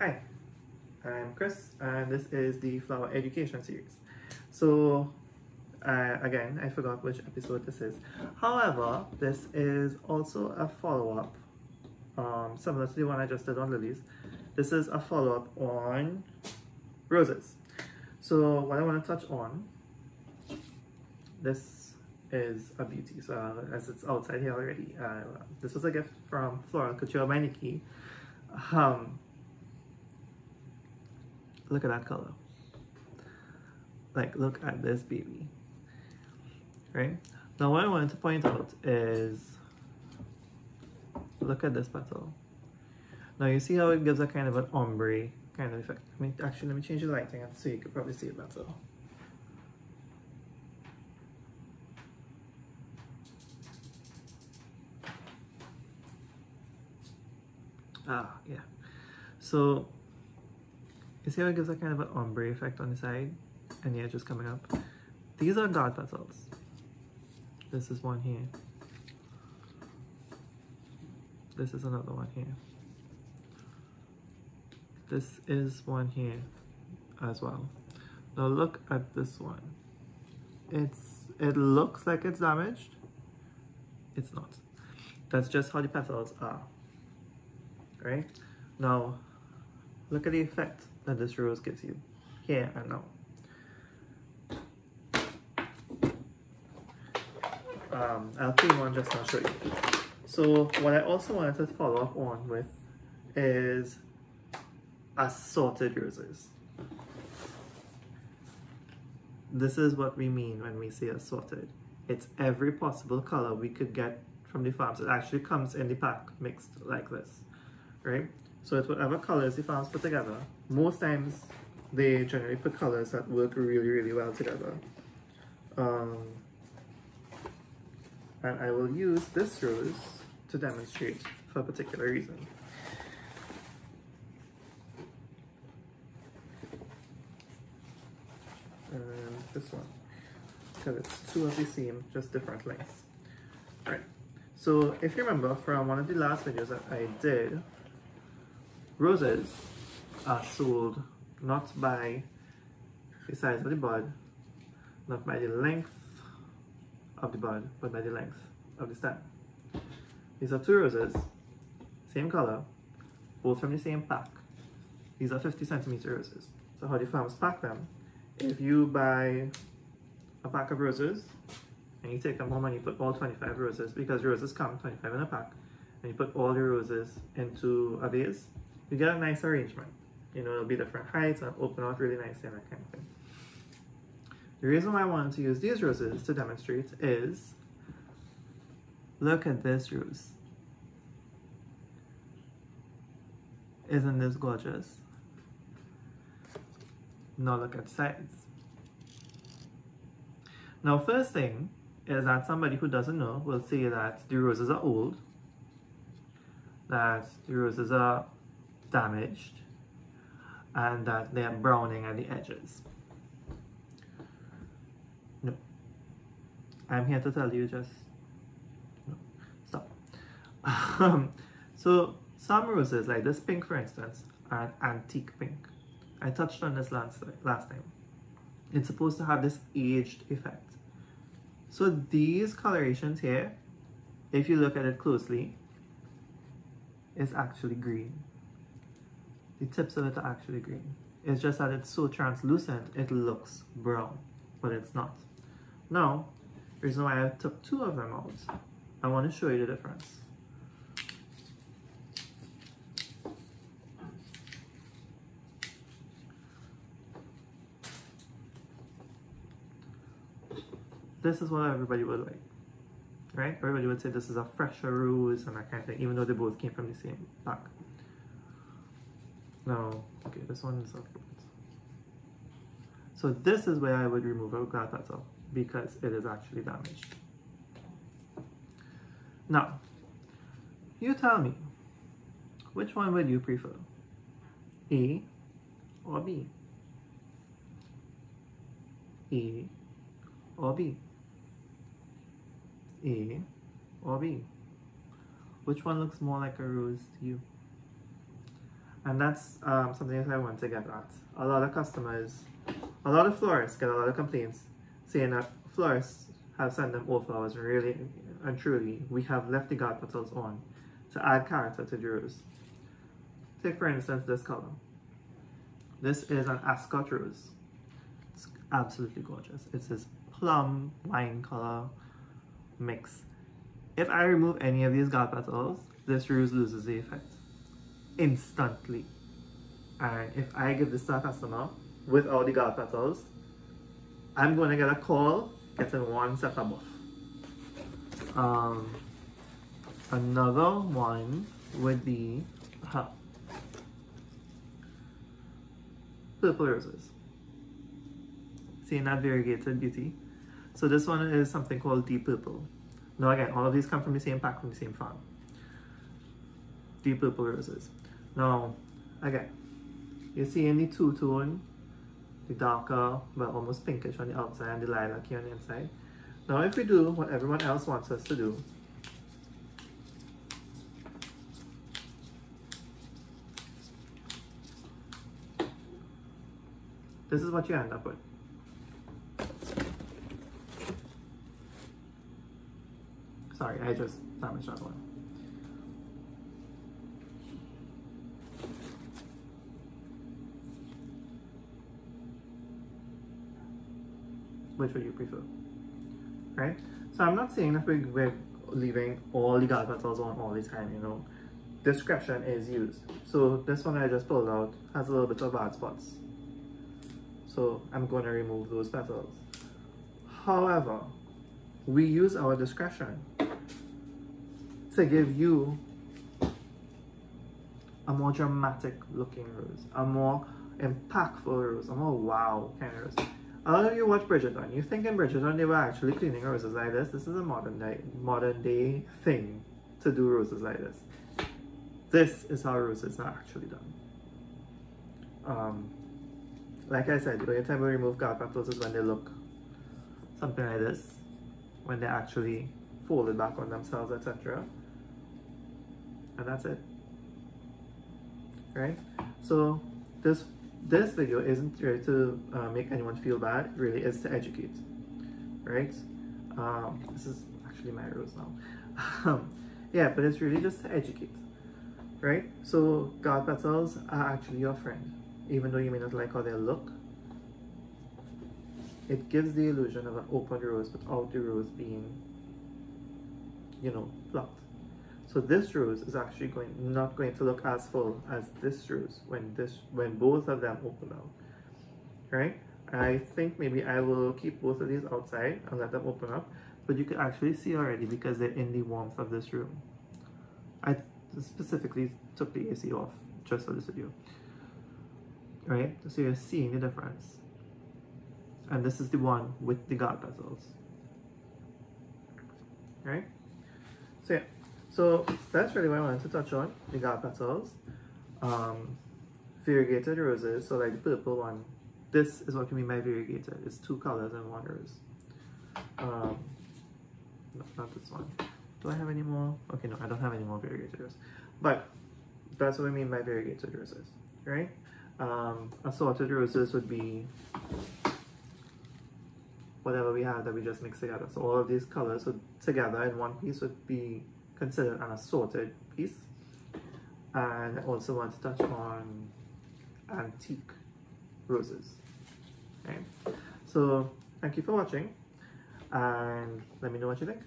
Hi, I'm Chris and this is the Flower Education Series. So uh, again, I forgot which episode this is. However, this is also a follow-up, um, similar to the one I just did on lilies. This is a follow-up on roses. So what I want to touch on, this is a beauty. So uh, as it's outside here already, uh, this was a gift from Floral Couture by. Um, look at that color. Like, look at this baby. Right? Now what I wanted to point out is, look at this petal. Now you see how it gives a kind of an ombre kind of effect. I mean, actually, let me change the lighting so you can probably see it better. Ah, yeah. So, you see how it gives a kind of an ombre effect on the side? And the edges coming up? These are guard petals. This is one here. This is another one here. This is one here as well. Now look at this one. It's It looks like it's damaged. It's not. That's just how the petals are right? Now, look at the effect that this rose gives you here and now. Um, I'll clean one just to show you. So what I also wanted to follow up on with is assorted roses. This is what we mean when we say assorted. It's every possible color we could get from the farms. It actually comes in the pack mixed like this right? So it's whatever colors the farms put together. Most times they generally put colors that work really, really well together. Um, and I will use this rose to demonstrate for a particular reason. And this one, because it's two of the same, just different lengths. Right. So if you remember from one of the last videos that I did, Roses are sold not by the size of the bud, not by the length of the bud, but by the length of the stem. These are two roses, same color, both from the same pack. These are 50 centimeter roses. So how the farms pack them, if you buy a pack of roses and you take them home and you put all 25 roses, because roses come 25 in a pack, and you put all the roses into a vase, you get a nice arrangement. You know, it'll be different heights and open out really nicely and that kind of thing. The reason why I wanted to use these roses to demonstrate is, look at this rose. Isn't this gorgeous? Now look at sides. Now first thing is that somebody who doesn't know will say that the roses are old, that the roses are damaged and that they are browning at the edges. No. I'm here to tell you just no. Stop. Um, so some roses, like this pink for instance, are an antique pink. I touched on this last, last time. It's supposed to have this aged effect. So these colorations here, if you look at it closely, is actually green the tips of it are actually green. It's just that it's so translucent, it looks brown, but it's not. Now, reason why I took two of them out, I want to show you the difference. This is what everybody would like, right? Everybody would say this is a fresher rose and that kind of thing, even though they both came from the same pack. No, okay, this one is okay. So this is where I would remove a guard petal because it is actually damaged. Now, you tell me, which one would you prefer? A or B? A or B? A or B? Which one looks more like a rose to you? And that's um, something that I want to get at. A lot of customers, a lot of florists get a lot of complaints saying that florists have sent them old flowers really and truly we have left the guard petals on to add character to the rose. Take for instance this color. This is an ascot rose. It's absolutely gorgeous. It's this plum wine color mix. If I remove any of these guard petals, this rose loses the effect instantly. And if I give this to a customer with all the guard petals, I'm going to get a call getting one set of buff. Um, another one would be huh, purple roses. Seeing that variegated beauty. So this one is something called deep purple. Now again, all of these come from the same pack, from the same farm. Deep purple roses. Now, again, you see in the two-tone, the darker, but almost pinkish on the outside and the lilac here on the inside. Now if we do what everyone else wants us to do, this is what you end up with. Sorry, I just damaged that one. Which would you prefer? Right? So I'm not saying that we're, we're leaving all the guard petals on all the time, you know. Discretion is used. So this one I just pulled out has a little bit of bad spots. So I'm going to remove those petals. However, we use our discretion to give you a more dramatic looking rose, a more impactful rose, a more wow kind of rose. Of you watch Bridgerton, you think in Bridgerton they were actually cleaning roses like this. This is a modern day, modern day thing to do roses like this. This is how roses are actually done. Um, like I said, the only time we remove guard petals is when they look something like this, when they're actually folded back on themselves, etc. And that's it. Right? So this this video isn't here to uh, make anyone feel bad, it really is to educate. Right? Um, this is actually my rose now. um, yeah, but it's really just to educate. Right? So guard petals are actually your friend even though you may not like how they look. It gives the illusion of an open rose without the rose being, you know, plucked. So this rose is actually going not going to look as full as this rose when this when both of them open out. Right? I think maybe I will keep both of these outside and let them open up, but you can actually see already because they're in the warmth of this room. I specifically took the AC off just for this video right? So you're seeing the difference. And this is the one with the guard petals. Right? So yeah, so that's really what I wanted to touch on, the guard petals. Um, variegated roses, so like the purple one, this is what can be my variegated. It's two colors and one rose. Um, no, not this one. Do I have any more? Okay, no, I don't have any more variegated roses. But that's what I mean by variegated roses, right? um, assorted roses would be whatever we have that we just mix together. So all of these colors would together in one piece would be considered an assorted piece. And I also want to touch on antique roses. Okay. So thank you for watching and let me know what you think.